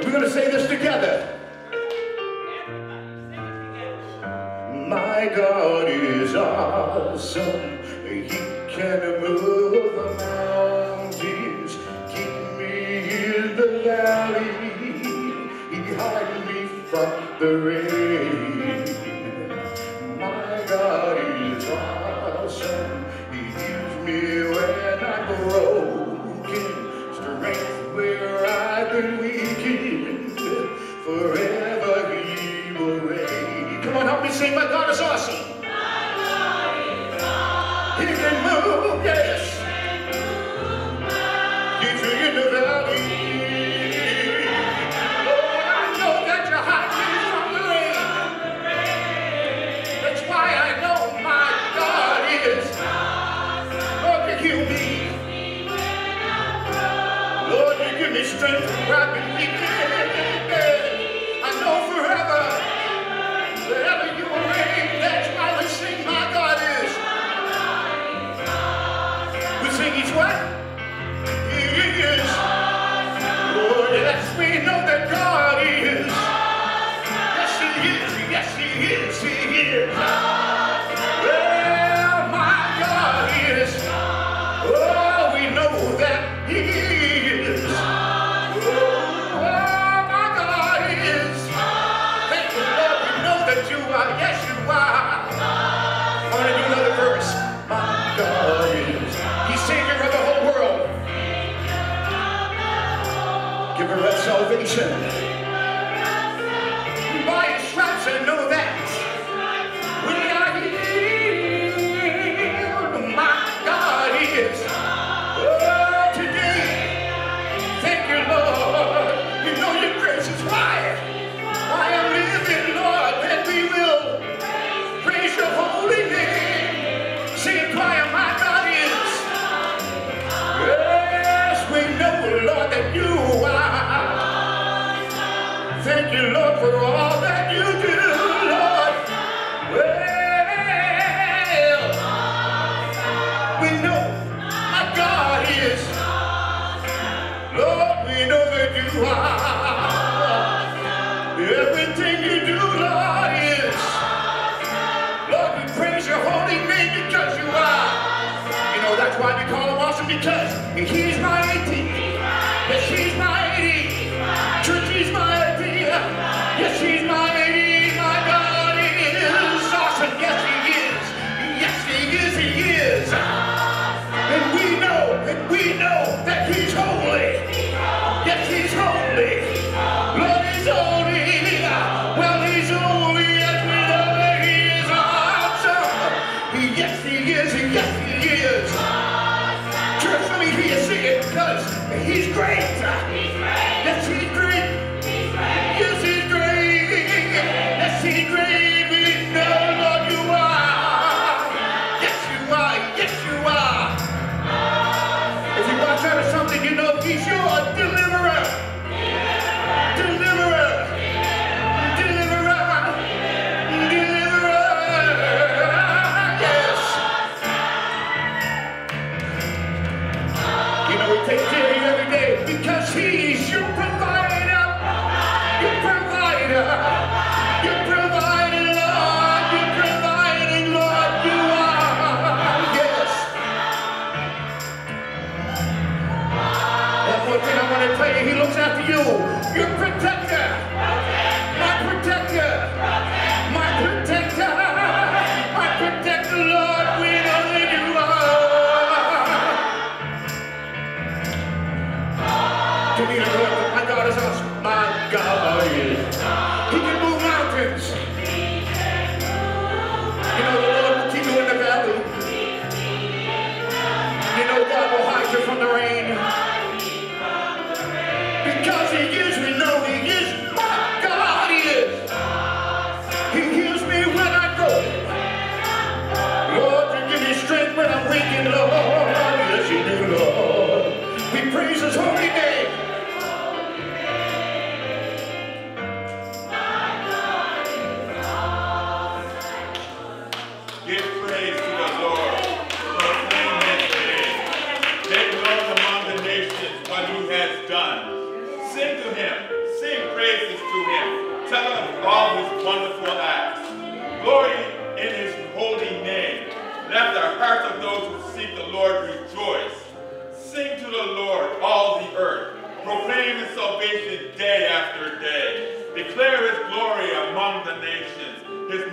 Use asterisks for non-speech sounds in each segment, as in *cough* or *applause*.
We're going to say this together. My God is awesome. He can move mountains, keep me in the valley. He hides me from the rain. why we call him awesome because he's my 18. He's 18. great.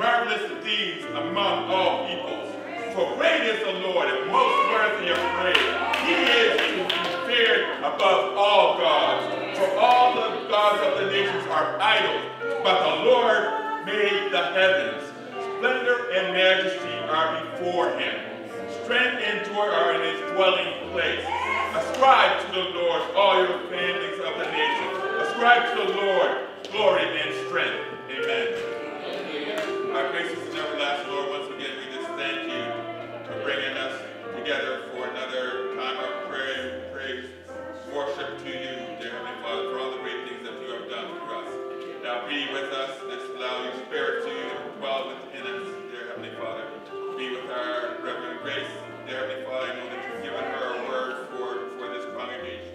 marvelous deeds among all peoples. For great is the Lord and most worthy of praise. He is to be feared above all gods. For all the gods of the nations are idols, but the Lord made the heavens. Splendor and majesty are before him. Strength and joy are in his dwelling place. Ascribe to the Lord all your families of the nations. Ascribe to the Lord glory and strength. Amen. Our gracious and everlasting Lord, once again, we just thank you for bringing us together for another time of prayer, worship to you, dear Heavenly Father, for all the great things that you have done us. Now be with us, allow your spirit to dwell within us, dear Heavenly Father. Be with our Reverend Grace, dear Heavenly Father, I know that you've given her a word for, for this congregation.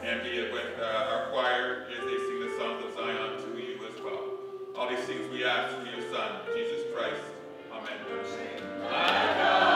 And be with uh, our choir all these things we ask through your Son, Jesus Christ. Amen. Amen.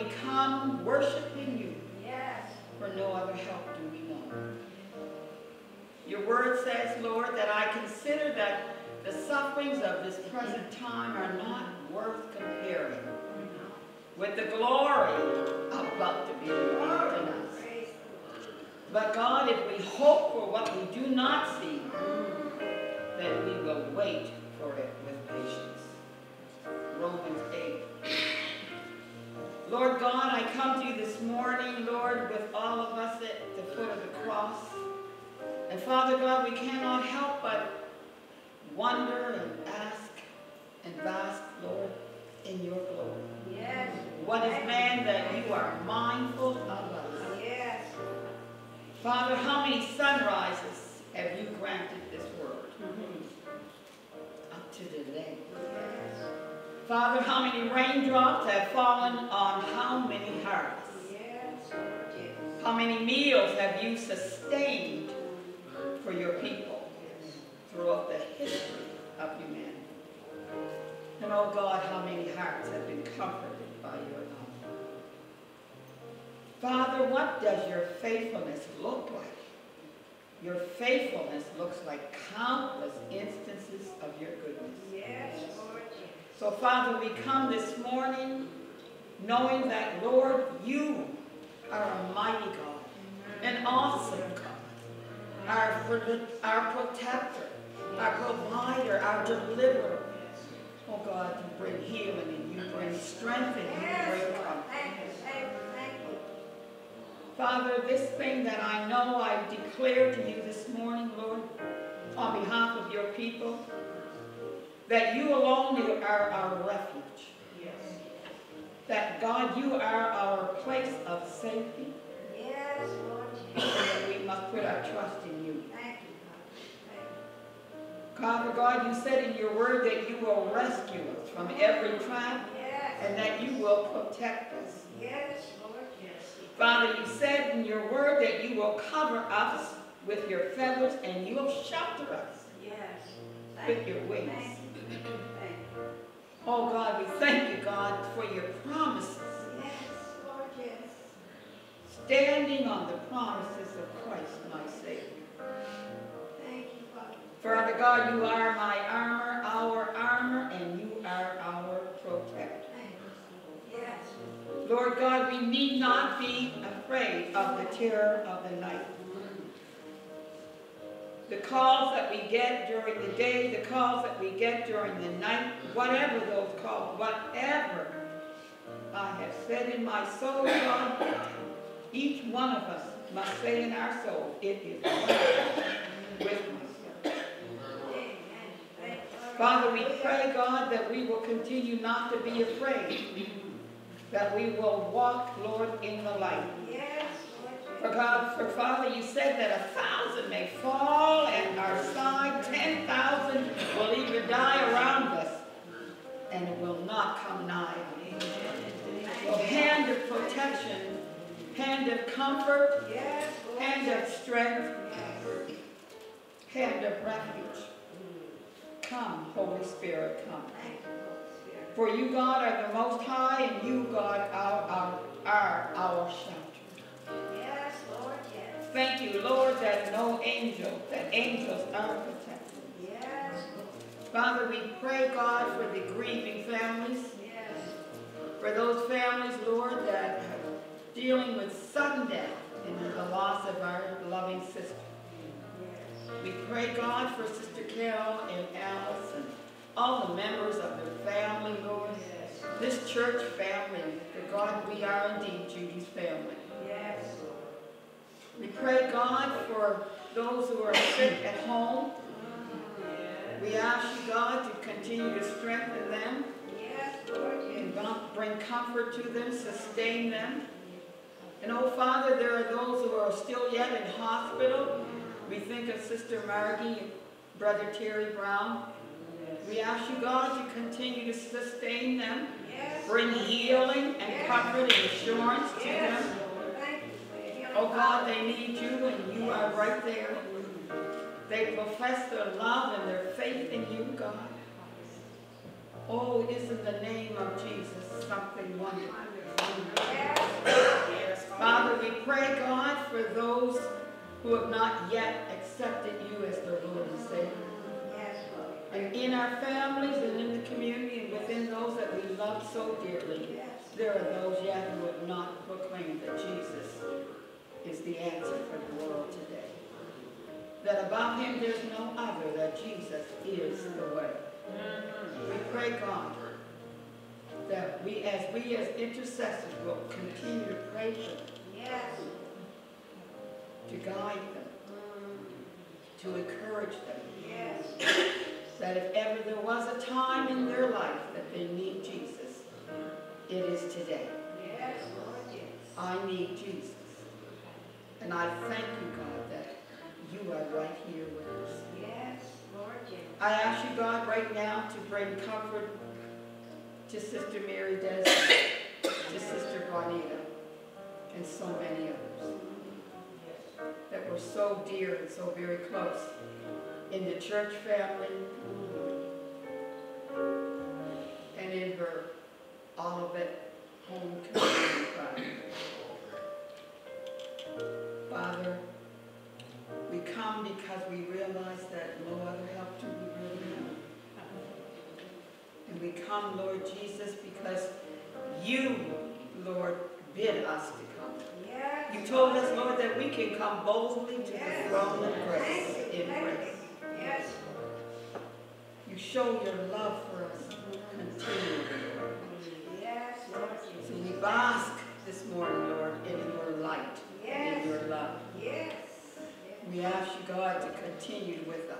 Father, we come worshiping you, Yes. for no other help do we know. Your word says, Lord, that I consider that the sufferings of this present time are not worth comparing with the glory about to be revealed in us. But God, if we hope for what we do not see, then we will wait for it with patience. Romans 8. Lord God, I come to you this morning, Lord, with all of us at the foot of the cross. And Father God, we cannot help but wonder and ask and bask, Lord, in your glory. Yes. What is man that you are mindful of us? Yes. Father, how many sunrises have you granted this world? Mm-hmm. Up to today. Yes. Father, how many raindrops have fallen on how many hearts? How many meals have you sustained for your people throughout the history of humanity? And oh God, how many hearts have been comforted by your love? Father, what does your faithfulness look like? Your faithfulness looks like countless instances of your goodness. Yes, Lord Jesus. So, Father, we come this morning knowing that, Lord, you are a mighty God, an awesome God, our, our protector, our provider, our deliverer. Oh, God, you bring healing and you bring strength and you bring comfort. Father, this thing that I know I declare to you this morning, Lord, on behalf of your people, that you alone are our refuge. Yes. That God, you are our place of safety, Yes, Lord and Jesus. that we must put our trust in you. Thank you, God. Thank you. Father God, you said in your word that you will rescue us from every trap Yes. and that you will protect us. Yes, Lord. Yes. Father, you said in your word that you will cover us with your feathers and you will shelter us Yes. with your you. wings. Thank you. Thank you. Oh God, we thank you, God, for your promises. Yes, Lord, yes. Standing on the promises of Christ, my Savior. Thank you, Father. Father God, you are my armor, our armor, and you are our protector. Thank you. Yes. Lord God, we need not be afraid of the terror of the night. The calls that we get during the day, the calls that we get during the night, whatever those calls, whatever I have said in my soul, God, each one of us must say in our soul, it is with my soul. Amen. Thank you. Father, we pray, God, that we will continue not to be afraid, that we will walk, Lord, in the light. For. God, for Father, you said that a thousand may fall at our side, ten thousand will even die around us, and it will not come nigh. So hand of protection, hand of comfort, hand of strength, hand of refuge. Come, Holy Spirit, come. For you, God, are the most high, and you, God, are, are, are our shelter. Thank you, Lord, that no angel, that angels are protected. Yes, Father, we pray, God, for the grieving families, Yes. for those families, Lord, that are dealing with sudden death and the loss of our loving sister. Yes. We pray, God, for Sister Carol and Alice and all the members of their family, Lord. Yes. This church family, for God, we are indeed Judy's family. We pray, God, for those who are sick at home. We ask you, God, to continue to strengthen them and bring comfort to them, sustain them. And oh, Father, there are those who are still yet in hospital. We think of Sister Margie and Brother Terry Brown. We ask you, God, to continue to sustain them, bring healing and comfort and assurance to them. Oh God, they need you and you are right there. They profess their love and their faith in you, God. Oh, isn't the name of Jesus something wonderful? Yes. Father, we pray, God, for those who have not yet accepted you as their Lord and Savior. And in our families and in the community and within those that we love so dearly, there are those yet who have not proclaimed that Jesus is the answer for the world today. That above him there's no other, that Jesus is the way. We pray, God, that we, as we as intercessors will continue to pray for them, Yes. to guide them, to encourage them, Yes. that if ever there was a time in their life that they need Jesus, it is today. Yes, Lord, yes. I need Jesus. And I thank you, God, that you are right here with us. Yes, Lord, yes. I ask you, God, right now to bring comfort to Sister Mary Desmond, to Sister Juanita, and so many others that were so dear and so very close in the church family and in her Olivet home community, Father. We come because we realize that no other help do we really have. And we come, Lord Jesus, because you, Lord, bid us to come. Yes. You told us, Lord, that we can come boldly to the throne of grace you, in grace. Yes. You show your love for us continually. Yes, Lord, So we bask this morning, Lord, in your light, in your. Yes. We ask you, God, to continue with us.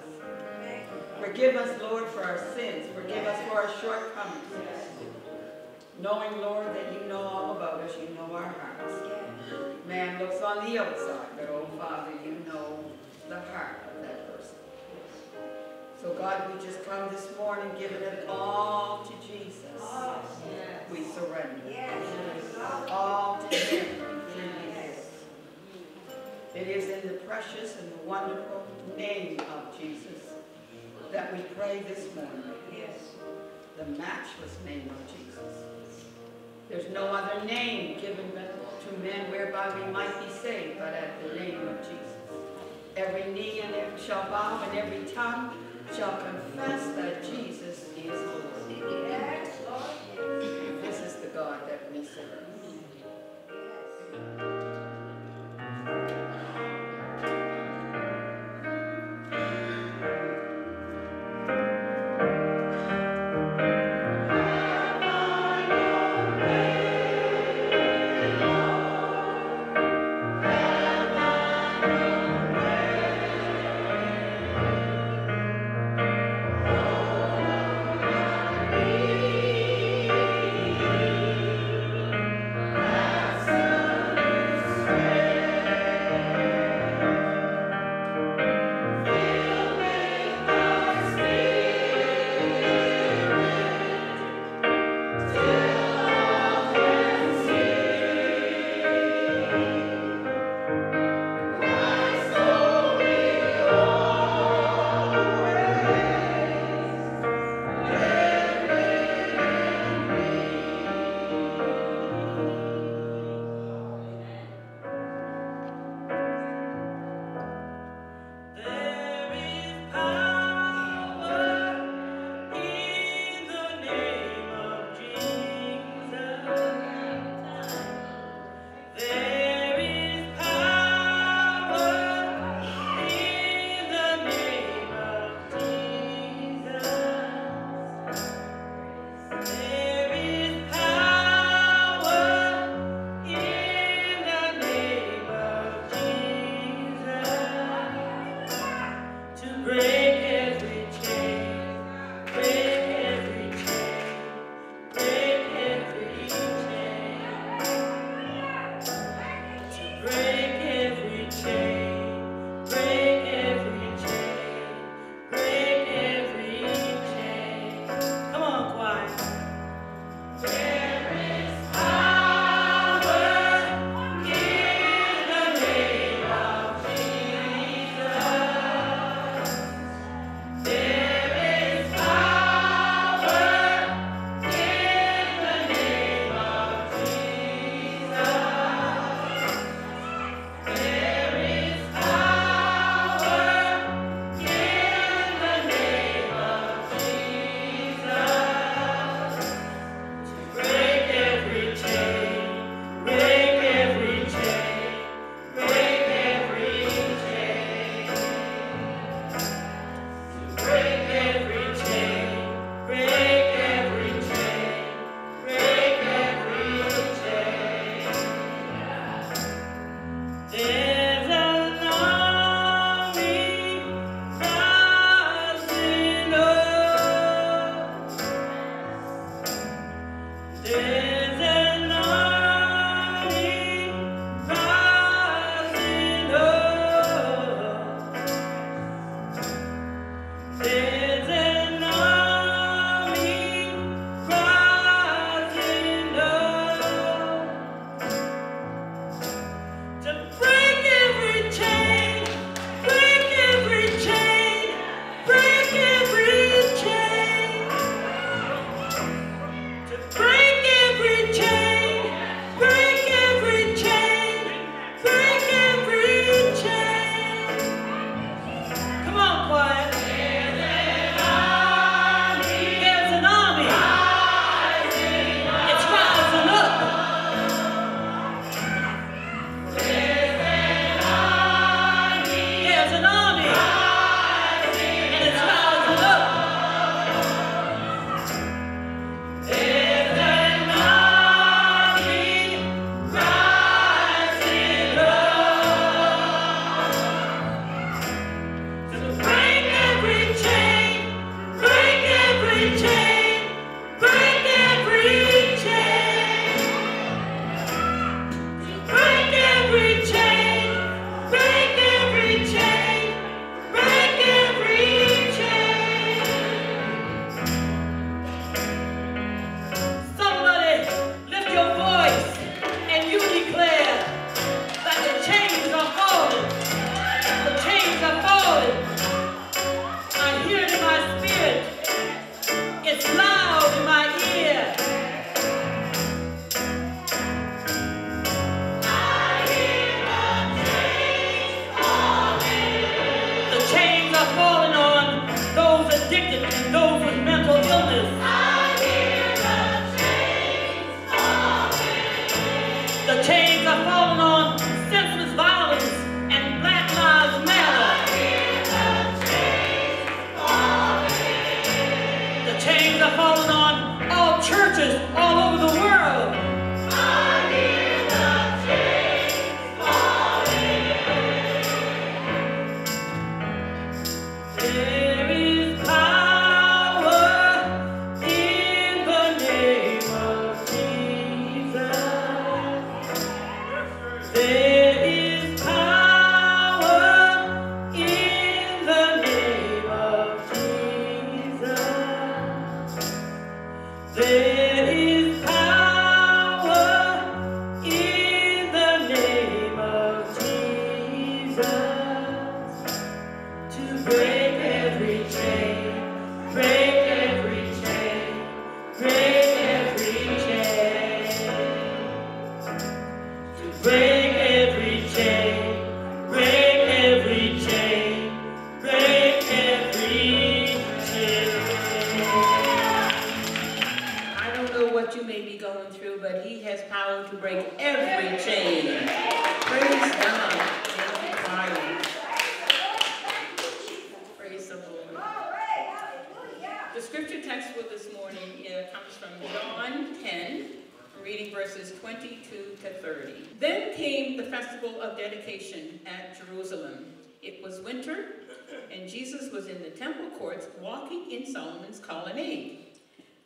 Forgive us, Lord, for our sins. Forgive us for our shortcomings. Knowing, Lord, that you know all about us, you know our hearts. Man looks on the outside, but oh Father, you know the heart of that person. So God, we just come this morning giving it all to Jesus. We surrender. All to Him. We freely give. It is in the precious and the wonderful name of Jesus that we pray this morning. Yes. the matchless name of Jesus. There's no other name given to men whereby we might be saved but at the name of Jesus. Every knee and every shall bow and every tongue shall confess that Jesus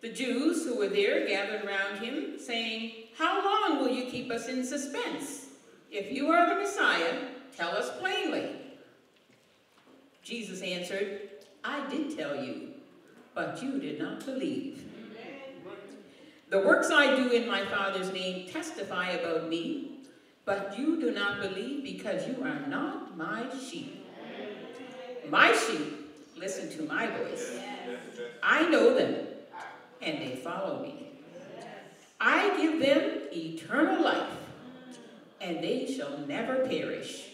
The Jews who were there gathered around him, saying, How long will you keep us in suspense? If you are the Messiah, tell us plainly. Jesus answered, I did tell you, but you did not believe. The works I do in my Father's name testify about me, but you do not believe because you are not my sheep. My sheep listen to my voice. I know them, and they follow me. I give them eternal life, and they shall never perish.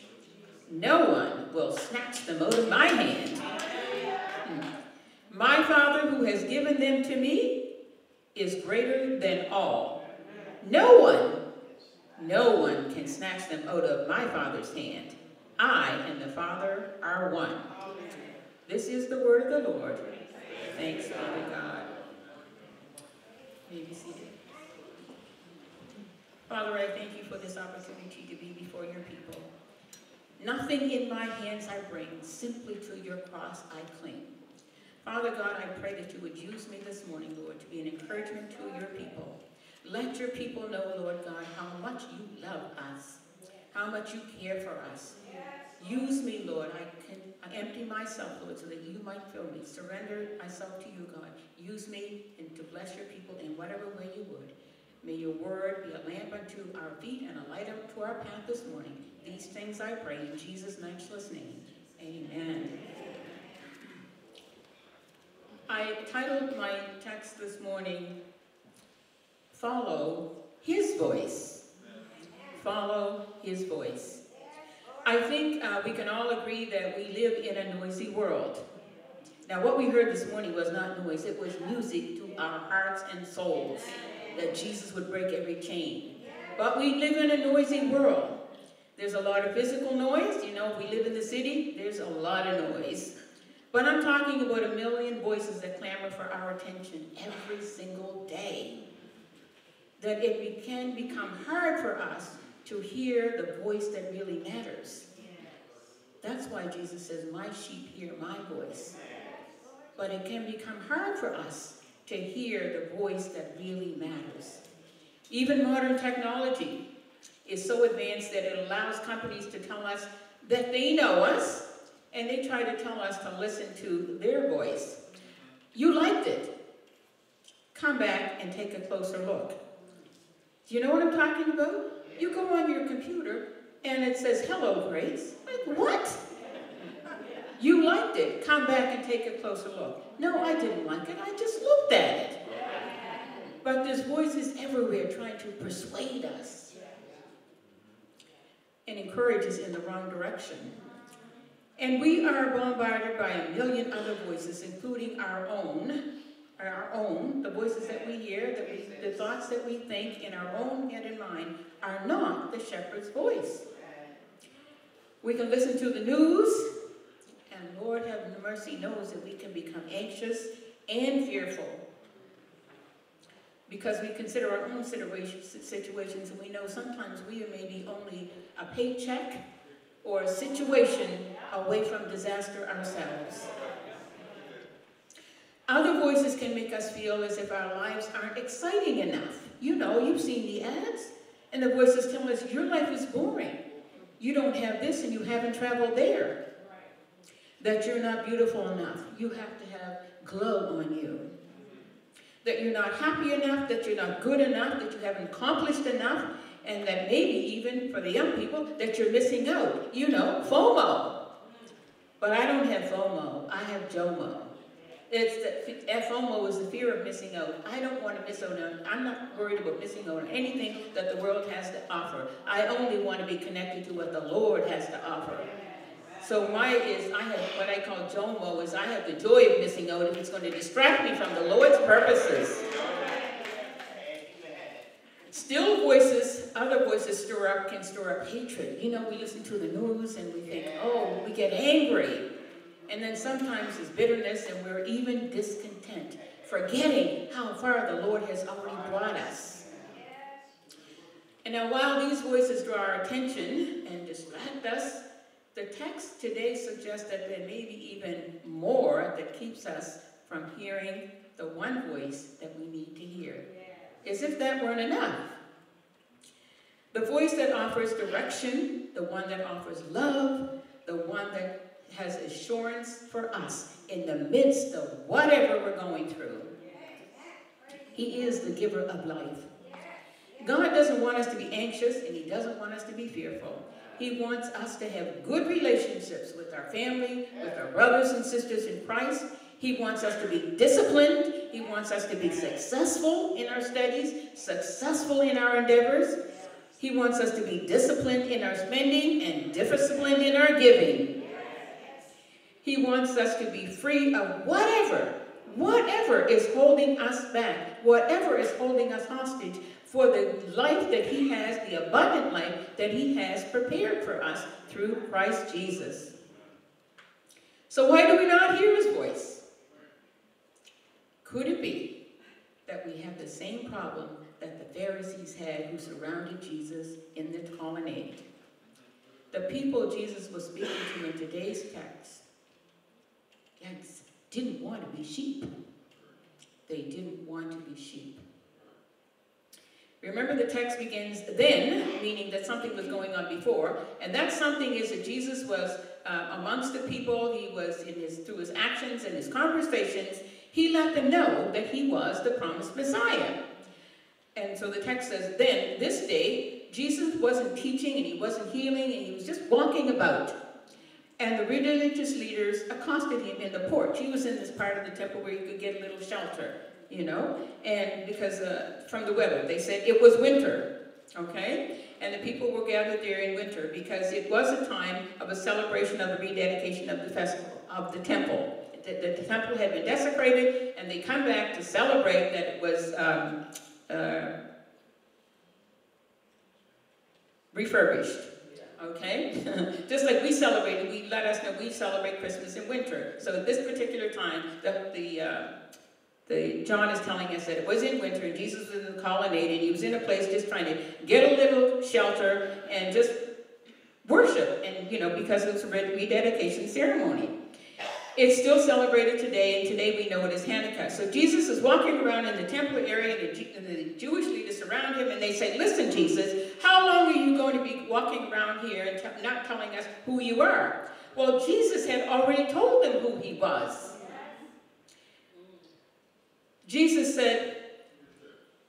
No one will snatch them out of my hand. My Father who has given them to me is greater than all. No one, no one can snatch them out of my Father's hand. I and the Father are one. This is the word of the Lord. Thanks be to God. May be seated. Father, I thank you for this opportunity to be before your people. Nothing in my hands I bring, simply to your cross I cling. Father God, I pray that you would use me this morning, Lord, to be an encouragement to your people. Let your people know, Lord God, how much you love us, how much you care for us. Use me, Lord. I can I empty myself, Lord, so that you might fill me. Surrender myself to you, God. Use me and to bless your people in whatever way you would. May your word be a lamp unto our feet and a light unto our path this morning. These things I pray in Jesus' matchless name. Amen. I titled my text this morning, Follow His Voice. Follow His Voice. I think uh, we can all agree that we live in a noisy world. Now, what we heard this morning was not noise, it was music to our hearts and souls that Jesus would break every chain. But we live in a noisy world. There's a lot of physical noise. You know, we live in the city, there's a lot of noise. But I'm talking about a million voices that clamor for our attention every single day. That it can become hard for us to hear the voice that really matters. That's why Jesus says, my sheep hear my voice. But it can become hard for us to hear the voice that really matters. Even modern technology is so advanced that it allows companies to tell us that they know us, and they try to tell us to listen to their voice. You liked it. Come back and take a closer look. Do you know what I'm talking about? You go on your computer and it says, hello, Grace. Like, what? You liked it. Come back and take a closer look. No, I didn't like it. I just looked at it. But there's voices everywhere trying to persuade us and encourage us in the wrong direction. And we are bombarded by a million other voices, including our own, our own, the voices that we hear, that we, the thoughts that we think in our own head and mind are not the shepherd's voice. We can listen to the news, and Lord have mercy knows that we can become anxious and fearful because we consider our own situations and we know sometimes we are maybe only a paycheck or a situation away from disaster ourselves. Other voices can make us feel as if our lives aren't exciting enough. You know, you've seen the ads, and the voices tell us your life is boring. You don't have this and you haven't traveled there. That you're not beautiful enough. You have to have glow on you. That you're not happy enough, that you're not good enough, that you haven't accomplished enough, and that maybe even for the young people, that you're missing out. You know, FOMO. But I don't have FOMO, I have JOMO. It's the FOMO is the fear of missing out. I don't want to miss out on, I'm not worried about missing out on anything that the world has to offer. I only want to be connected to what the Lord has to offer. So my is, I have what I call JOMO is I have the joy of missing out if it's going to distract me from the Lord's purposes. Still voices, other voices stir up, can stir up hatred. You know, we listen to the news and we think, oh, we get angry. And then sometimes it's bitterness and we're even discontent, forgetting how far the Lord has already brought us. And now while these voices draw our attention and distract us, the text today suggests that there may be even more that keeps us from hearing the one voice that we need to hear. As if that weren't enough. The voice that offers direction, the one that offers love, the one that has assurance for us in the midst of whatever we're going through. He is the giver of life. God doesn't want us to be anxious and he doesn't want us to be fearful. He wants us to have good relationships with our family, with our brothers and sisters in Christ. He wants us to be disciplined. He wants us to be successful in our studies, successful in our endeavors. He wants us to be disciplined in our spending and disciplined in our giving. He wants us to be free of whatever, whatever is holding us back, whatever is holding us hostage for the life that he has, the abundant life that he has prepared for us through Christ Jesus. So why do we not hear his voice? Could it be that we have the same problem that the Pharisees had who surrounded Jesus in the colonnade? The people Jesus was speaking to in today's text Yanks didn't want to be sheep. They didn't want to be sheep. Remember the text begins then, meaning that something was going on before, and that something is that Jesus was uh, amongst the people, he was in his, through his actions and his conversations, he let them know that he was the promised Messiah. And so the text says, then, this day, Jesus wasn't teaching and he wasn't healing and he was just walking about. And the religious leaders accosted him in the porch. He was in this part of the temple where you could get a little shelter, you know, and because uh, from the weather, they said it was winter, okay? And the people were gathered there in winter because it was a time of a celebration of the rededication of the festival, of the temple. The, the temple had been desecrated, and they come back to celebrate that it was um, uh, refurbished okay? *laughs* Just like we celebrated, we let us know we celebrate Christmas in winter. So at this particular time, the, the, uh, the John is telling us that it was in winter and Jesus was in the colonnade and he was in a place just trying to get a little shelter and just worship and, you know, because it was a rededication ceremony. It's still celebrated today, and today we know it as Hanukkah. So Jesus is walking around in the temple area, and the, and the Jewish leaders surround him, and they say, listen, Jesus, how long are you going to be walking around here and not telling us who you are? Well, Jesus had already told them who he was. Jesus said,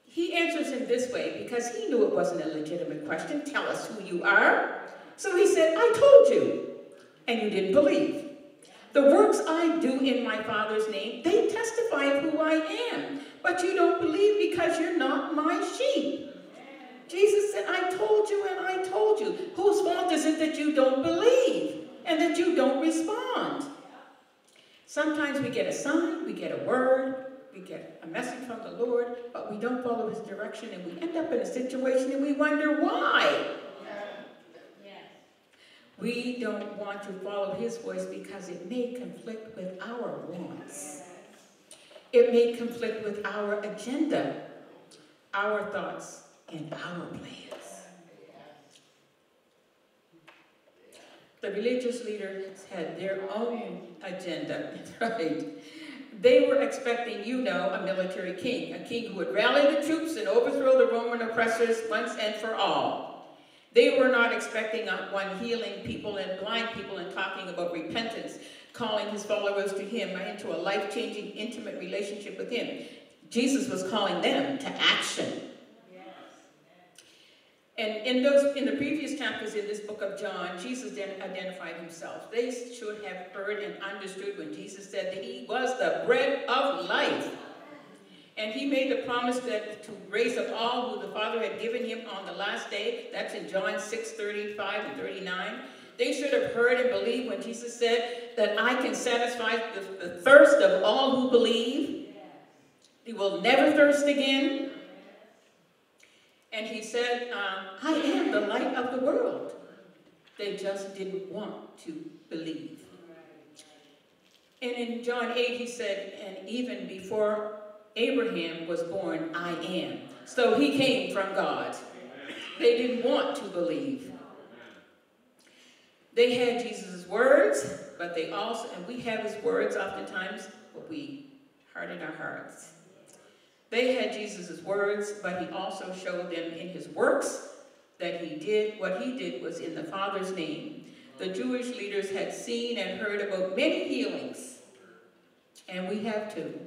he answers in this way because he knew it wasn't a legitimate question. Tell us who you are. So he said, I told you, and you didn't believe. The works I do in my Father's name, they testify of who I am. But you don't believe because you're not my sheep. Jesus said, I told you and I told you. Whose fault is it that you don't believe and that you don't respond? Sometimes we get a sign, we get a word, we get a message from the Lord, but we don't follow his direction and we end up in a situation and we wonder why. We don't want to follow his voice because it may conflict with our wants. It may conflict with our agenda, our thoughts, and our plans. The religious leaders had their own agenda, *laughs* right? They were expecting, you know, a military king, a king who would rally the troops and overthrow the Roman oppressors once and for all. They were not expecting one healing people and blind people and talking about repentance, calling his followers to him into a life-changing, intimate relationship with him. Jesus was calling them to action. And in those, in the previous chapters in this book of John, Jesus then identified himself. They should have heard and understood when Jesus said that he was the bread of life. And he made the promise that to raise up all who the Father had given him on the last day. That's in John 6, 35 and 39. They should have heard and believed when Jesus said that I can satisfy the, the thirst of all who believe. They will never thirst again. And he said, um, I am the light of the world. They just didn't want to believe. And in John 8, he said, and even before Abraham was born, I am. So he came from God. They didn't want to believe. They had Jesus' words, but they also, and we have his words oftentimes, but we harden our hearts. They had Jesus' words, but he also showed them in his works that he did, what he did was in the Father's name. The Jewish leaders had seen and heard about many healings, and we have too,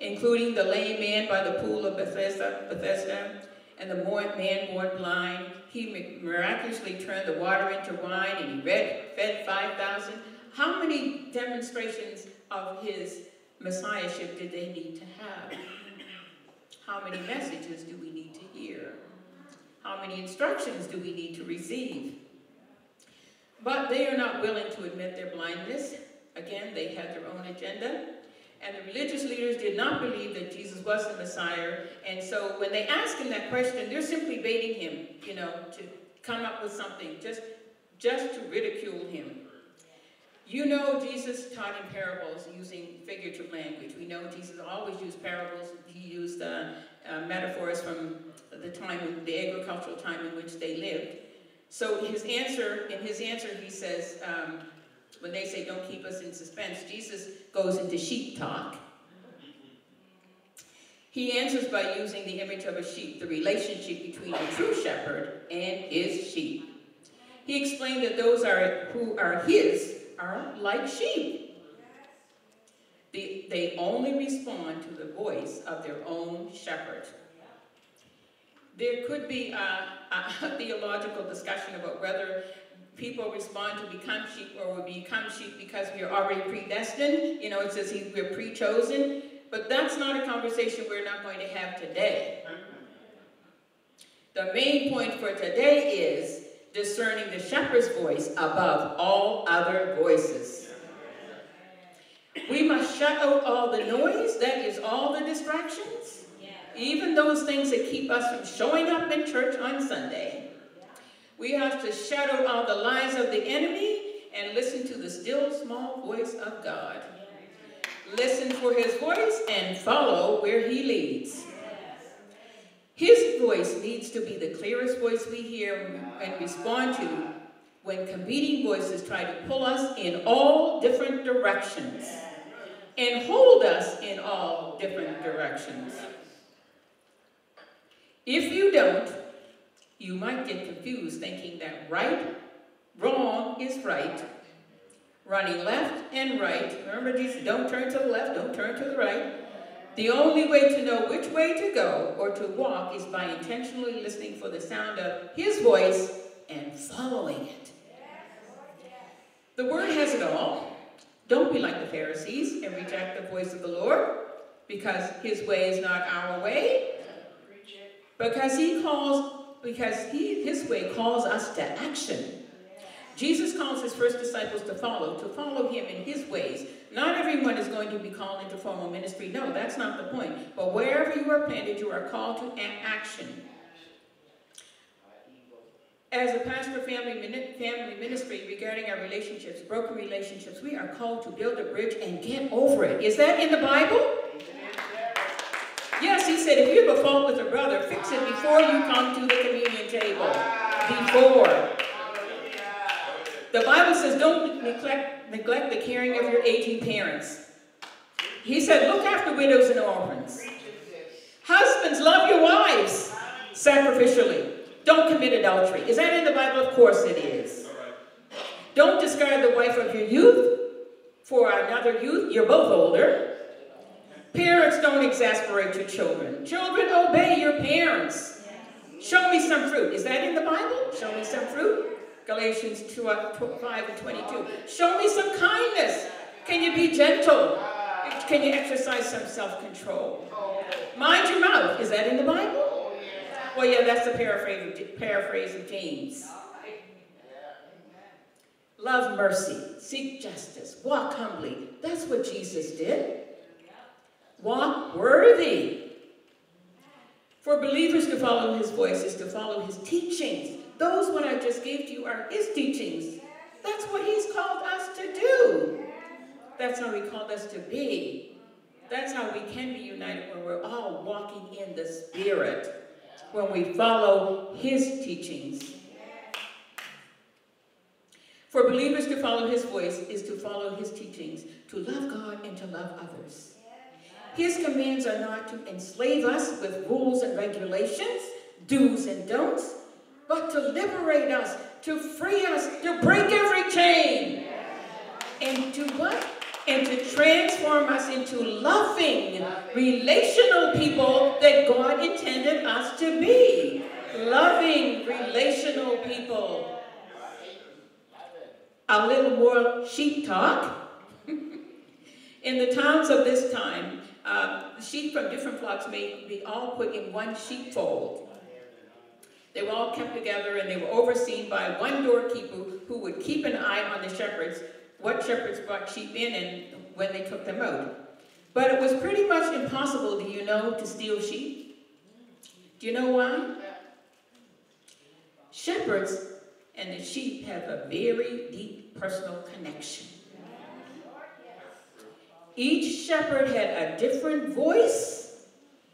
including the lame man by the pool of Bethesda, Bethesda and the man born blind. He miraculously turned the water into wine, and he read, fed 5,000. How many demonstrations of his messiahship did they need to have? How many messages do we need to hear? How many instructions do we need to receive? But they are not willing to admit their blindness. Again, they had their own agenda. And the religious leaders did not believe that Jesus was the Messiah. And so when they ask him that question, they're simply baiting him, you know, to come up with something, just, just to ridicule him. You know Jesus taught in parables using figurative language. We know Jesus always used parables. He used uh, uh, metaphors from the time, the agricultural time in which they lived. So his answer, in his answer, he says, um, when they say, don't keep us in suspense, Jesus goes into sheep talk. He answers by using the image of a sheep, the relationship between the true shepherd and his sheep. He explained that those are who are his are like sheep. They, they only respond to the voice of their own shepherd. There could be a, a *laughs* theological discussion about whether people respond to become sheep or we become sheep because we are already predestined. You know, it says we're pre-chosen. But that's not a conversation we're not going to have today. The main point for today is discerning the shepherd's voice above all other voices. We must shut out all the noise, that is all the distractions, even those things that keep us from showing up in church on Sunday. We have to shut out all the lies of the enemy and listen to the still small voice of God. Listen for his voice and follow where he leads. His voice needs to be the clearest voice we hear and respond to when competing voices try to pull us in all different directions and hold us in all different directions. If you don't, you might get confused thinking that right, wrong is right, running left and right. Remember Jesus, don't turn to the left, don't turn to the right. The only way to know which way to go or to walk is by intentionally listening for the sound of his voice and following it. The word has it all. Don't be like the Pharisees and reject the voice of the Lord because his way is not our way. Because he calls, because he, his way calls us to action. Jesus calls his first disciples to follow, to follow him in his ways. Not everyone is going to be called into formal ministry. No, that's not the point. But wherever you are planted, you are called to action. As a pastor family, family ministry regarding our relationships, broken relationships, we are called to build a bridge and get over it. Is that in the Bible? Yes, he said, if you have a fault with a brother, fix it before you come to the communion table. Before. The Bible says, don't neglect, neglect the caring of your aging parents. He said, look after widows and orphans. Husbands, love your wives sacrificially. Don't commit adultery. Is that in the Bible? Of course it is. Don't discard the wife of your youth for another youth. You're both older. Parents, don't exasperate your children. Children, obey your parents. Show me some fruit. Is that in the Bible? Show me some fruit. Galatians 2, uh, 5 and 22. Show me some kindness. Can you be gentle? Can you exercise some self-control? Mind your mouth. Is that in the Bible? Well, yeah, that's the paraphrase of, paraphrase of James. Love mercy, seek justice, walk humbly. That's what Jesus did. Walk worthy. For believers to follow his voice is to follow his teachings. Those what I just gave to you are his teachings. That's what he's called us to do. That's how he called us to be. That's how we can be united when we're all walking in the Spirit when we follow his teachings. For believers to follow his voice is to follow his teachings, to love God and to love others. His commands are not to enslave us with rules and regulations, do's and don'ts, but to liberate us, to free us, to break every chain. And to what? and to transform us into loving, relational people that God intended us to be. Loving, relational people. A little more sheep talk. *laughs* in the towns of this time, uh, sheep from different flocks may be all put in one sheepfold. They were all kept together and they were overseen by one doorkeeper who would keep an eye on the shepherds what shepherds brought sheep in and when they took them out. But it was pretty much impossible, do you know, to steal sheep. Do you know why? Shepherds and the sheep have a very deep personal connection. Each shepherd had a different voice.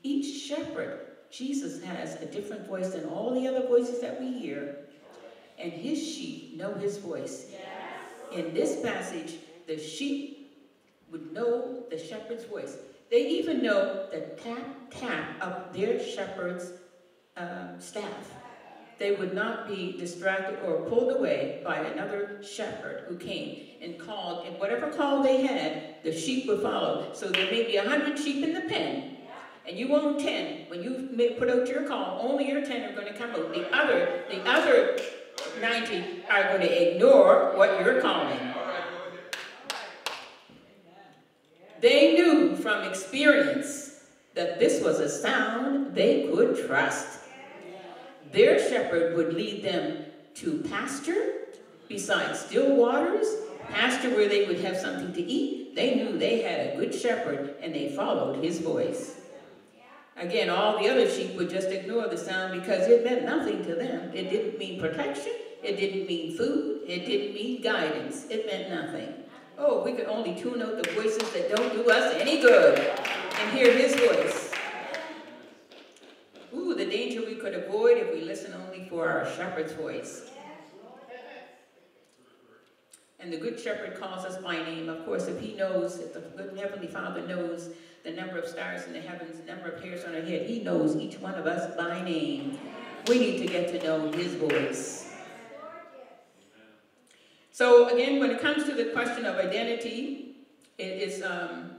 Each shepherd, Jesus has a different voice than all the other voices that we hear. And his sheep know his voice in this passage, the sheep would know the shepherd's voice. They even know the tap, tap of their shepherd's um, staff. They would not be distracted or pulled away by another shepherd who came and called, and whatever call they had, the sheep would follow. So there may be a hundred sheep in the pen, and you own ten. When you put out your call, only your ten are going to come out. The other, the other 90 are going to ignore what you're calling. They knew from experience that this was a sound they could trust. Their shepherd would lead them to pasture beside still waters, pasture where they would have something to eat. They knew they had a good shepherd and they followed his voice. Again, all the other sheep would just ignore the sound because it meant nothing to them. It didn't mean protection. It didn't mean food. It didn't mean guidance. It meant nothing. Oh, we could only tune out the voices that don't do us any good and hear his voice. Ooh, the danger we could avoid if we listen only for our shepherd's voice. And the good shepherd calls us by name. Of course, if he knows, if the good heavenly father knows the number of stars in the heavens, the number of hairs on our head. He knows each one of us by name. We need to get to know his voice. So again, when it comes to the question of identity, it is um,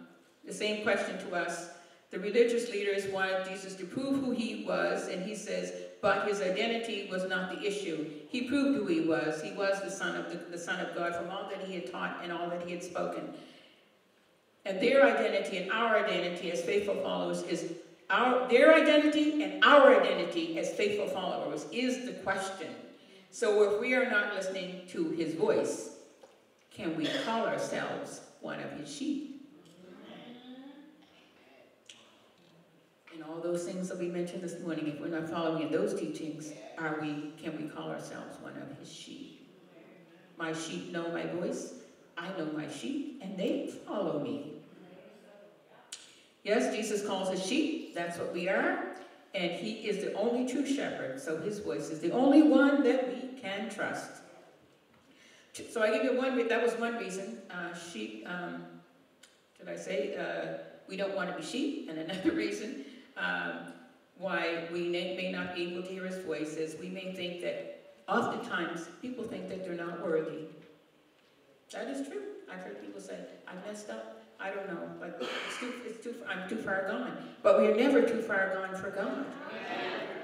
the same question to us. The religious leaders wanted Jesus to prove who he was, and he says, but his identity was not the issue. He proved who he was. He was the son of the, the Son of God from all that he had taught and all that he had spoken. And their identity and our identity as faithful followers is our, their identity and our identity as faithful followers is the question. So if we are not listening to his voice, can we call ourselves one of his sheep? And all those things that we mentioned this morning, if we're not following in those teachings, are we, can we call ourselves one of his sheep? My sheep know my voice, I know my sheep, and they follow me. Yes, Jesus calls us sheep, that's what we are, and he is the only true shepherd, so his voice is the only one that we can trust. So I give you one, that was one reason, uh, sheep, um, did I say, uh, we don't want to be sheep, and another *laughs* reason um, why we may, may not be able to hear his voices. we may think that, oftentimes, people think that they're not worthy. That is true. I've heard people say, I messed up, I don't know, but it's too, it's too, I'm too far gone. But we're never too far gone for God.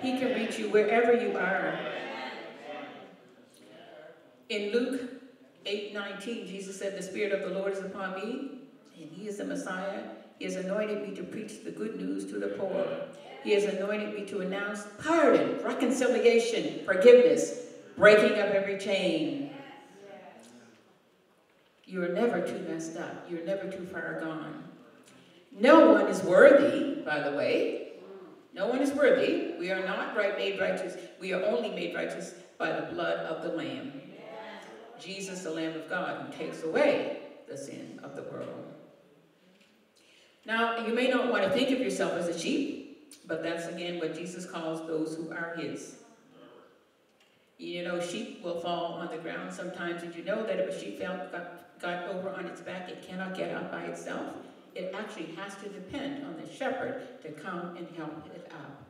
He can reach you wherever you are. In Luke 8, 19, Jesus said, the Spirit of the Lord is upon me, and he is the Messiah. He has anointed me to preach the good news to the poor. He has anointed me to announce pardon, reconciliation, forgiveness, breaking up every chain. You're never too messed up. You're never too far gone. No one is worthy, by the way. No one is worthy. We are not right made righteous. We are only made righteous by the blood of the Lamb. Jesus, the Lamb of God, who takes away the sin of the world. Now, you may not want to think of yourself as a sheep, but that's again what Jesus calls those who are his. You know, sheep will fall on the ground sometimes. Did you know that if a sheep fell, got, got over on its back, it cannot get up by itself? It actually has to depend on the shepherd to come and help it up.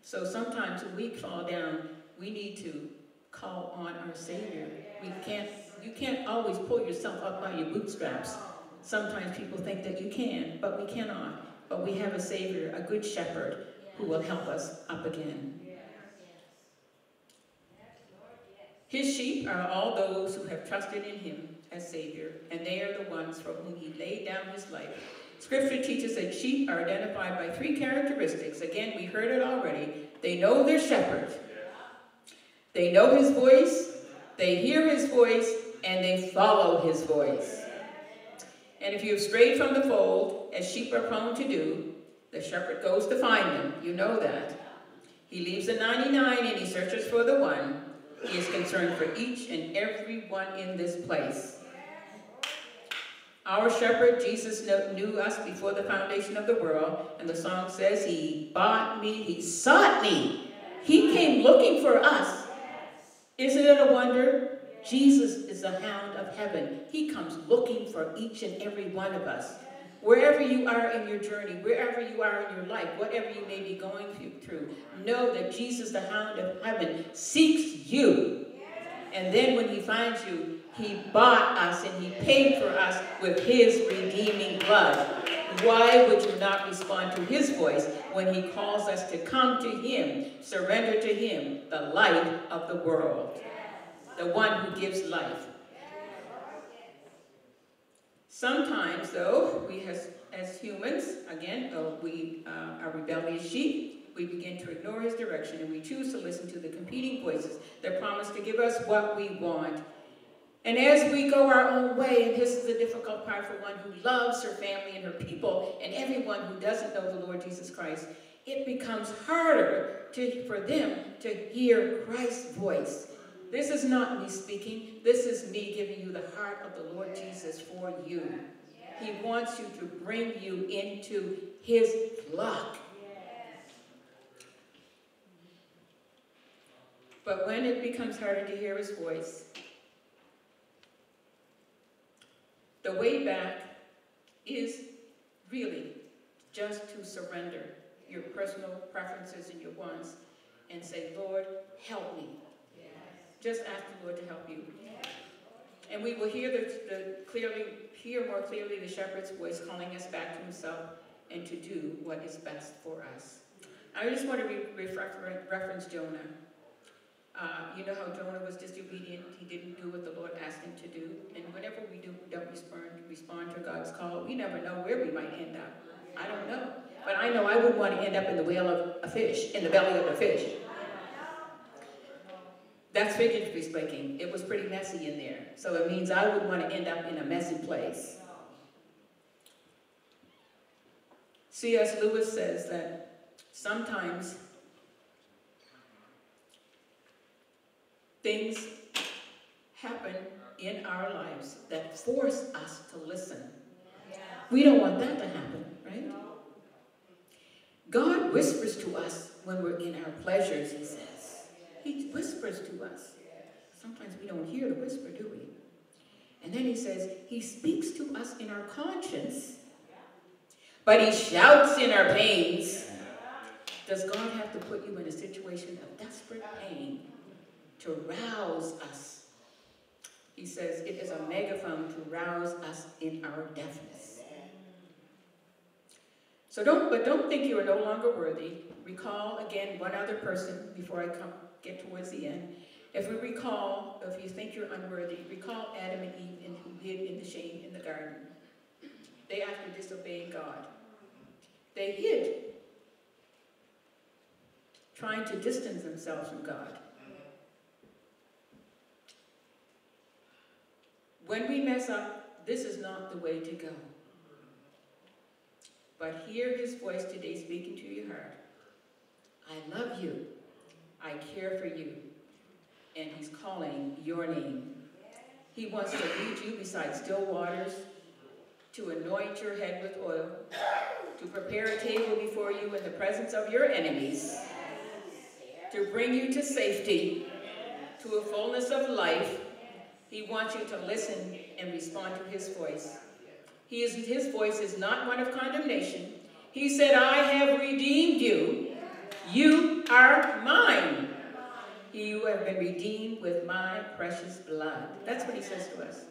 So sometimes when we fall down, we need to call on our Savior. We can't, you can't always pull yourself up by your bootstraps. Sometimes people think that you can, but we cannot. But we have a Savior, a good shepherd, who will help us up again. His sheep are all those who have trusted in him as Savior, and they are the ones for whom he laid down his life. Scripture teaches that sheep are identified by three characteristics. Again, we heard it already. They know their shepherd. They know his voice, they hear his voice, and they follow his voice. And if you have strayed from the fold, as sheep are prone to do, the shepherd goes to find them. You know that. He leaves the 99 and he searches for the one. He is concerned for each and every one in this place. Our shepherd, Jesus, knew us before the foundation of the world, and the song says, He bought me, He sought me. He came looking for us. Isn't it a wonder? Jesus is the hound of heaven. He comes looking for each and every one of us. Wherever you are in your journey, wherever you are in your life, whatever you may be going through, know that Jesus, the hound of heaven, seeks you. And then when he finds you, he bought us and he paid for us with his redeeming blood. Why would you not respond to his voice when he calls us to come to him, surrender to him, the light of the world, the one who gives life? Sometimes, though, we as, as humans, again, though we uh, are rebellious sheep, we begin to ignore his direction and we choose to listen to the competing voices that promise to give us what we want. And as we go our own way, and this is the difficult part for one who loves her family and her people, and everyone who doesn't know the Lord Jesus Christ, it becomes harder to, for them to hear Christ's voice. This is not me speaking. This is me giving you the heart of the Lord Jesus for you. He wants you to bring you into his flock. But when it becomes harder to hear his voice, the way back is really just to surrender your personal preferences and your wants and say, Lord, help me. Just ask the Lord to help you. And we will hear the, the clearly, hear more clearly the shepherd's voice calling us back to himself and to do what is best for us. I just want to re refer reference Jonah. Uh, you know how Jonah was disobedient. He didn't do what the Lord asked him to do. And whenever we do, don't respond, respond to God's call, we never know where we might end up. I don't know. But I know I wouldn't want to end up in the whale of a fish, in the belly of a fish. That's figuratively speaking. It was pretty messy in there. So it means I would want to end up in a messy place. C.S. Lewis says that sometimes things happen in our lives that force us to listen. We don't want that to happen, right? God whispers to us when we're in our pleasures, he says. He whispers to us. Sometimes we don't hear the whisper, do we? And then he says, he speaks to us in our conscience, but he shouts in our pains. Does God have to put you in a situation of desperate pain to rouse us? He says it is a megaphone to rouse us in our deafness. So don't, but don't think you are no longer worthy. Recall again one other person before I come, get towards the end. If we recall, if you think you're unworthy, recall Adam and Eve and who hid in the shade in the garden. They after disobeying God. They hid, trying to distance themselves from God. When we mess up, this is not the way to go. But hear his voice today speaking to your heart. I love you. I care for you. And he's calling your name. He wants to lead you beside still waters, to anoint your head with oil, to prepare a table before you in the presence of your enemies, to bring you to safety, to a fullness of life. He wants you to listen and respond to his voice. He is, his voice is not one of condemnation. He said, I have redeemed you. You are mine. You have been redeemed with my precious blood. That's what he says to us.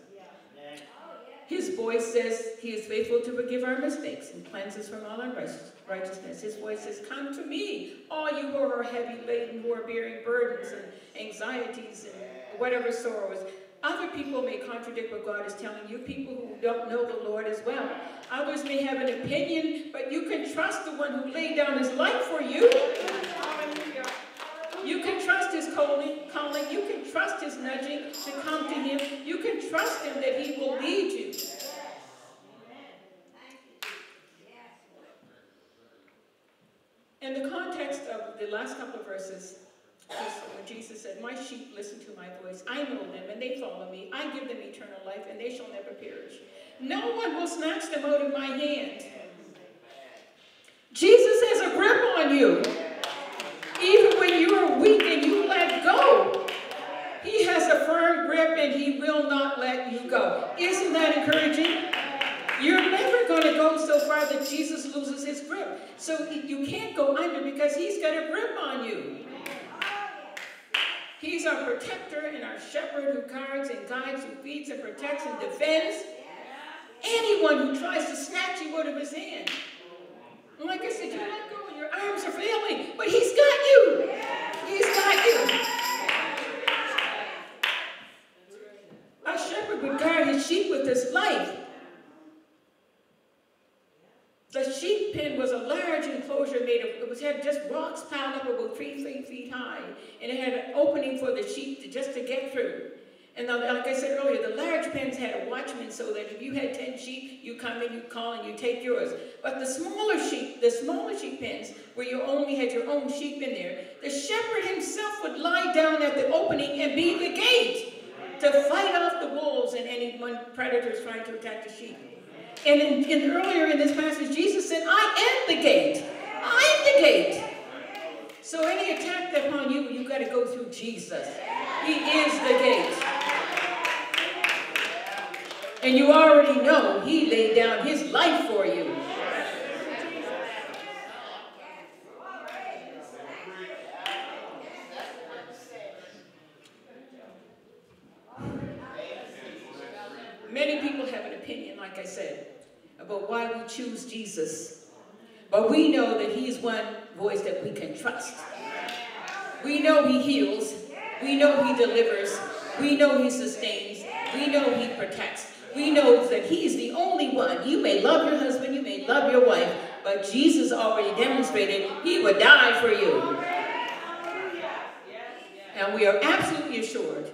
His voice says he is faithful to forgive our mistakes and cleanse us from all unrighteousness. Righteousness. His voice says, Come to me, all you who are heavy laden, who are bearing burdens and anxieties and whatever sorrows. Other people may contradict what God is telling you, people who don't know the Lord as well. Others may have an opinion, but you can trust the one who laid down his life for you. You can trust his calling, calling. You can trust his nudging to come to him. You can trust him that he will lead you. In the context of the last couple of verses, Jesus said, My sheep listen to my voice. I know them and they follow me. I give them eternal life and they shall never perish. No one will snatch them out of my hand. Jesus has a grip on you. Even when you are weak and you let go, he has a firm grip and he will not let you go. Isn't that encouraging? You're never going to go so far that Jesus loses his grip. So you can't go under because he's got a grip on you. He's our protector and our shepherd who guards and guides, who feeds and protects and defends anyone who tries to snatch you out of his hand. And like I said, you let go and your arms are failing, but he's got you. He's got you. A shepherd would guard his sheep with his life. The sheep pen was a large enclosure made of, it was just rocks piled up about three, three feet high. And it had an opening for the sheep to, just to get through. And the, like I said earlier, the large pens had a watchman so that if you had 10 sheep, you come in, you call, and you take yours. But the smaller sheep, the smaller sheep pens, where you only had your own sheep in there, the shepherd himself would lie down at the opening and be the gate to fight off the wolves and any predators trying to attack the sheep. And in, in, earlier in this passage, Jesus said, I am the gate. I'm the gate. So any attack upon you, you've got to go through Jesus. He is the gate. And you already know he laid down his life for you. Many people have an opinion, like I said, about why we choose Jesus. But we know that he's one voice that we can trust. We know he heals. We know he delivers. We know he sustains. We know he protects. We know that he's the only one. You may love your husband, you may love your wife, but Jesus already demonstrated he would die for you. And we are absolutely assured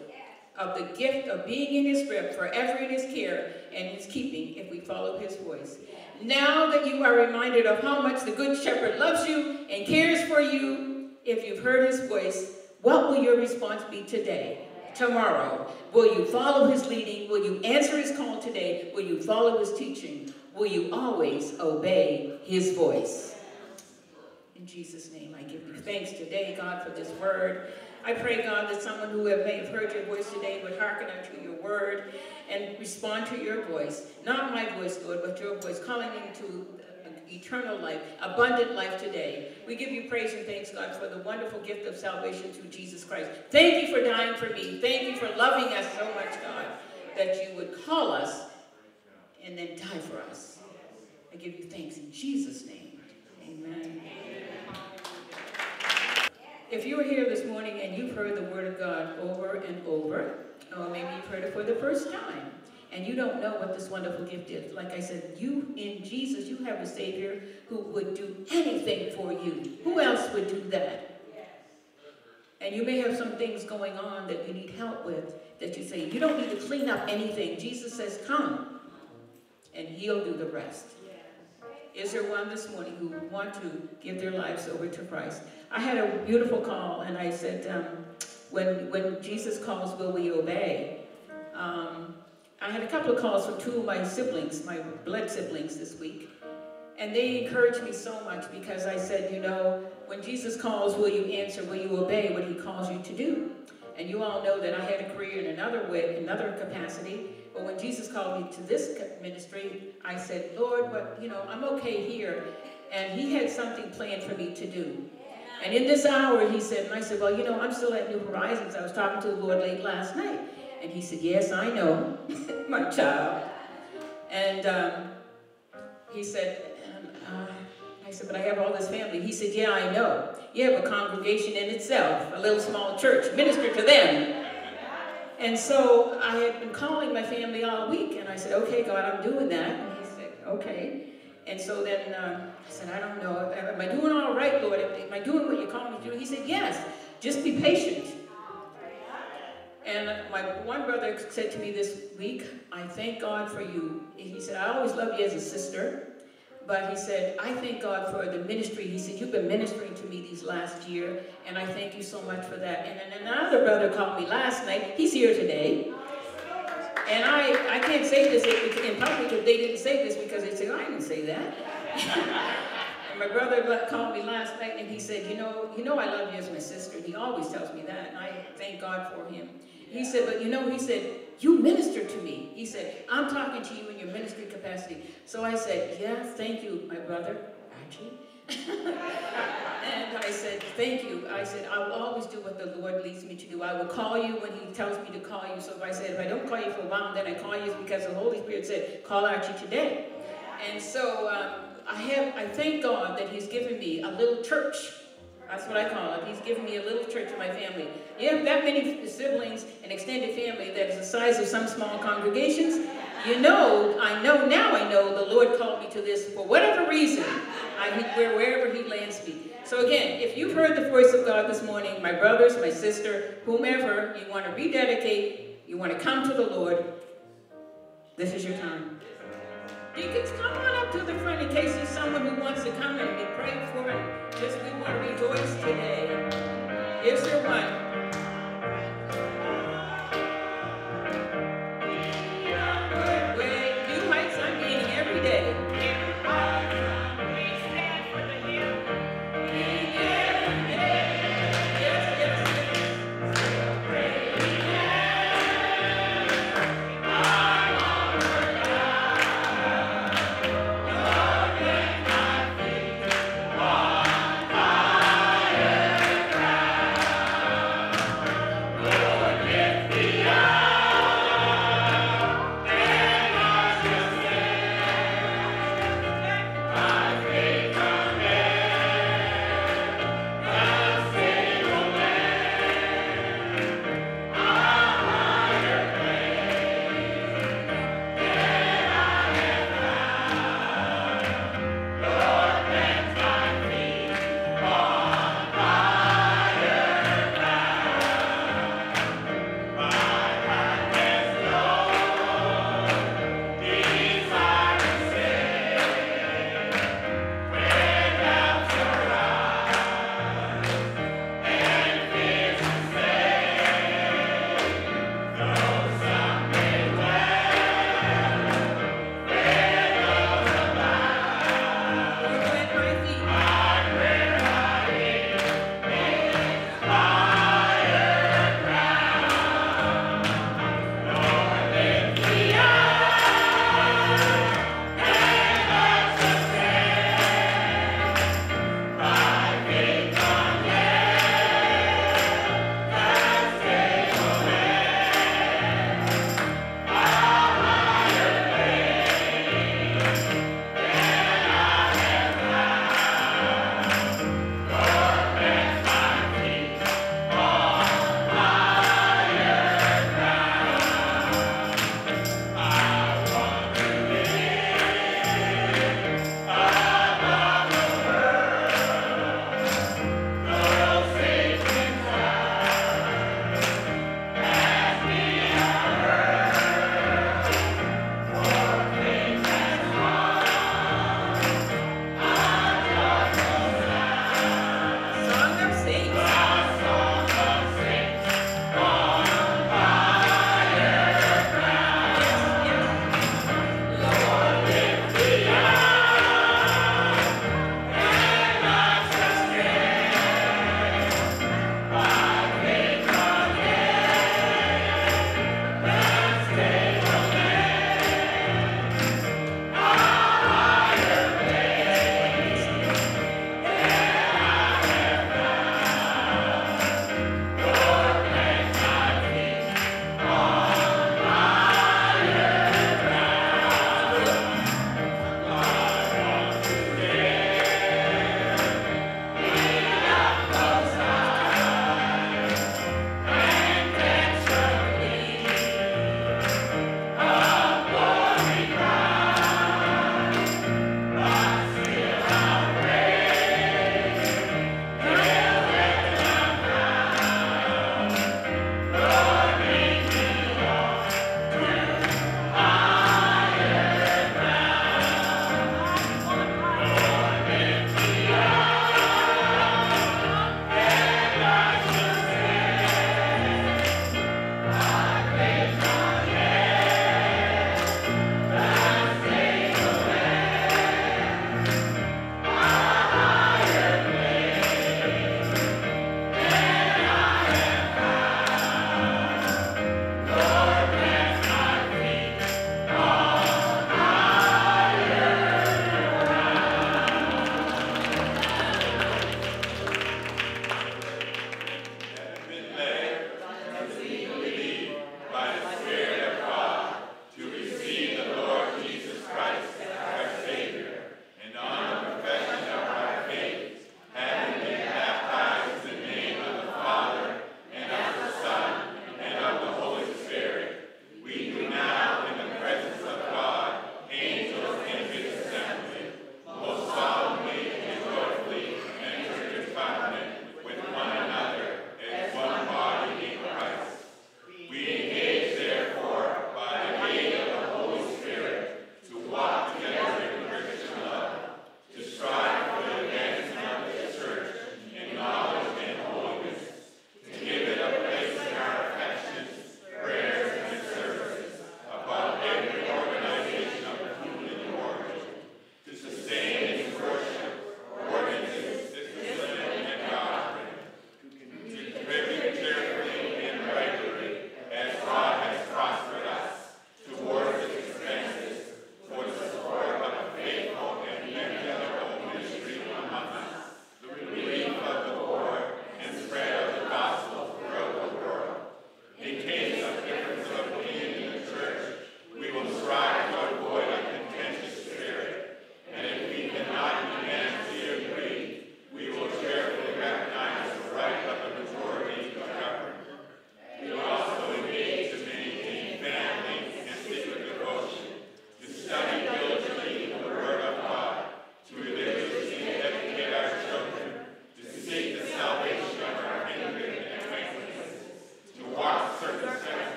of the gift of being in his grip, forever in his care and his keeping if we follow his voice. Now that you are reminded of how much the Good Shepherd loves you and cares for you, if you've heard his voice, what will your response be today? Tomorrow? Will you follow his leading? Will you answer his call today? Will you follow his teaching? Will you always obey his voice? In Jesus' name, I give you thanks today, God, for this word. I pray, God, that someone who may have heard your voice today would hearken unto your word and respond to your voice. Not my voice, Lord, but your voice, calling into eternal life, abundant life today. We give you praise and thanks, God, for the wonderful gift of salvation through Jesus Christ. Thank you for dying for me. Thank you for loving us so much, God, that you would call us and then die for us. I give you thanks in Jesus' name. Amen. If you are here this morning and you've heard the word of God over and over, or maybe you've heard it for the first time, and you don't know what this wonderful gift is, like I said, you in Jesus, you have a Savior who would do anything for you. Who else would do that? And you may have some things going on that you need help with that you say, you don't need to clean up anything. Jesus says, come, and he'll do the rest. Is there one this morning who want to give their lives over to Christ? I had a beautiful call, and I said, um, when, when Jesus calls, will we obey? Um, I had a couple of calls from two of my siblings, my blood siblings this week, and they encouraged me so much because I said, you know, when Jesus calls, will you answer, will you obey what he calls you to do? And you all know that I had a career in another way, another capacity, but when Jesus called me to this ministry, I said, Lord, but you know, I'm okay here. And he had something planned for me to do. And in this hour, he said, and I said, well, you know, I'm still at New Horizons. I was talking to the Lord late last night. And he said, yes, I know, *laughs* my child. And um, he said, uh, I said, but I have all this family. He said, yeah, I know. You have a congregation in itself, a little small church. Minister to them. And so I had been calling my family all week, and I said, okay, God, I'm doing that. And he said, okay. And so then uh, I said, I don't know. Am I doing all right, Lord? Am I doing what you called me to do? He said, yes. Just be patient. And my one brother said to me this week, I thank God for you. He said, I always loved you as a sister. But he said, I thank God for the ministry. He said, you've been ministering to me these last year, and I thank you so much for that. And then another brother called me last night. He's here today. And I, I can't say this in public if they didn't say this because they say, oh, I didn't say that. *laughs* and my brother called me last night and he said, you know, you know I love you as my sister. He always tells me that, and I thank God for him. He said, but you know, he said, you minister to me. He said, I'm talking to you in your ministry capacity. So I said, yeah, thank you, my brother, Archie. *laughs* and I said, thank you. I said, I will always do what the Lord leads me to do. I will call you when he tells me to call you. So if I said, if I don't call you for a while, then I call you because the Holy Spirit said, call Archie today. And so um, I have, I thank God that he's given me a little church that's what I call it. He's given me a little church in my family. You have that many siblings and extended family that is the size of some small congregations. You know, I know now I know the Lord called me to this for whatever reason, I, wherever he lands me. So again, if you've heard the voice of God this morning, my brothers, my sister, whomever, you want to rededicate, you want to come to the Lord, this is your time. Deacons, come on up to the front in case there's someone who wants to come and be prayed for just we want to rejoice today. Is there one?